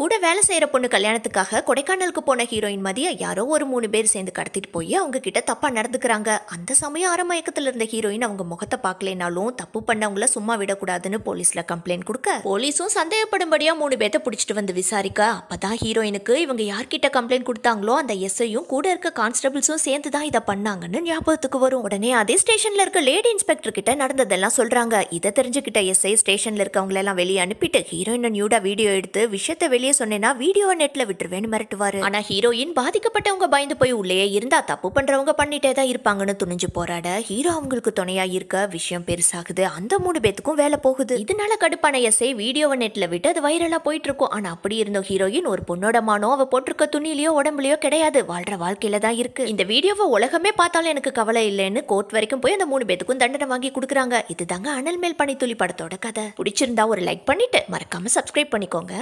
கூட வேலை செய்கிற பொண்ணு கல்யாணத்துக்காக கொடைக்கானலுக்கு போன ஹீரோயின் மதிய யாரோ ஒரு மூணு பேர் சேர்ந்து கடத்திட்டு போய் அவங்க கிட்ட தப்பா நடந்துக்கிறாங்க. அந்த சமயம் அரமயக்கத்துல இருந்த ஹீரோயின் அவங்க முகத்தை பார்க்கலனாலும் தப்பு பண்ணவங்கள சும்மா விடக்கூடாதுன்னு போலீஸ்ல கம்ப்ளைண்ட் கொடுக்க போலீஸும் சந்தேகப்படும்படியா மூணு பேர்த்த பிடிச்சிட்டு வந்து விசாரிக்க. அப்பதான் ஹீரோயினுக்கு இவங்க யார்கிட்ட கம்ப்ளைண்ட் கொடுத்தாங்களோ அந்த எஸ்ஐயும் கூட இருக்க கான்ஸ்டபிள்ஸும் சேர்ந்து தான் இதை பண்ணாங்கன்னு ஞாபகத்துக்கு வரும். உடனே அதே ஸ்டேஷன்ல இருக்க லேடி இன்ஸ்பெக்டர் கிட்ட நடந்ததெல்லாம் சொல்றாங்க. இதை தெரிஞ்சுக்கிட்ட எஸ்ஐ ஸ்டேஷன்ல இருக்கவங்க எல்லாம் வெளியே அனுப்பிட்டு ஹீரோயின் நியூடா வீடியோ எடுத்து விஷயத்தை வெளியே சொன்னேன்னா வீடியோ நெட்ல விட்டுருவேன்னு மிரட்டுவாரு. ஆனா ஹீரோயின் பாதிக்கப்பட்டவங்க பயந்து போய் உள்ளே இருந்தா தப்பு பண்றவங்க பண்ணிட்டே தான் இருப்பாங்கன்னு துணிஞ்சு போராட ஹீரோ அவங்களுக்கு துணையா இருக்க விஷயம் பெருசாகுது. அந்த மூணு பேத்துக்கும் வேலை போகுது. இதனால கடுப்பான எஸ்ஐ வீடியோவை நெட்ல விட்டு அது வைரலா போயிட்டு இருக்கும் ஆனா அப்படி இருந்த ஹீரோயின் ஒரு பொண்ணோட மானோ அவ போட்டிருக்க துணிலையோ உடம்புலயோ கிடையாது. வாழ்ற வாழ்க்கையில தான் இருக்கு. இந்த வீடியோவை உலகமே பார்த்தாலும் எனக்கு கவலை இல்லைன்னு கோர்ட் வரைக்கும் போய் அந்த மூணு பேத்துக்கும் தண்டனை வாங்கி கொடுக்குறாங்க. இதுதாங்க அனல் மேல் பனித்துளி படத்தோட கதை. பிடிச்சிருந்தா ஒரு லைக் பண்ணிட்டு மறக்காம சப்ஸ்கிரைப் பண்ணிக்கோங்க.